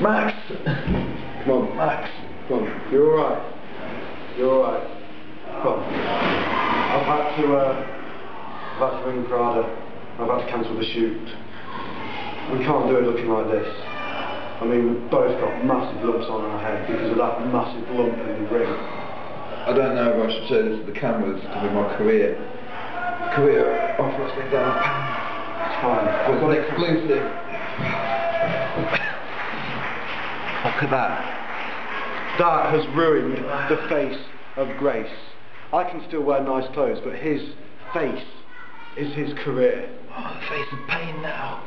Maxx! Come on, Maxx! come on. You're alright. You're alright. Come on. I've had to, uh, I've had to ring Prada. I've had to cancel the shoot. We can't do it looking like this. I mean, we've both got massive lumps on our head because of that massive lump in the ring. I don't know if I should say this to the cameras to be my career. Career of wrestling down a pan. It's fine. I've got an exclusive. Look at that. That has ruined the face of Grace. I can still wear nice clothes, but his face is his career. Oh, the face of pain now.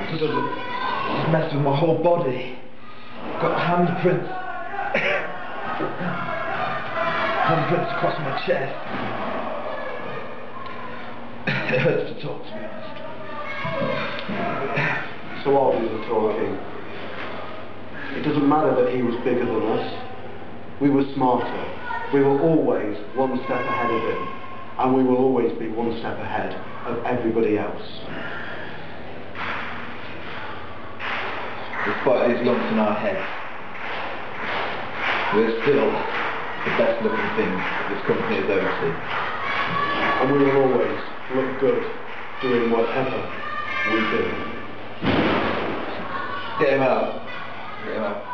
It's messed with my whole body. Got handprints. handprints across my chest. it hurts to talk, to be honest. So obvious the talking. It doesn't matter that he was bigger than us. We were smarter. We were always one step ahead of him. And we will always be one step ahead of everybody else. Despite these lumps in our heads, we're still the best looking thing this company has ever seen. And we will always look good doing whatever we do. Get him out. Get him out.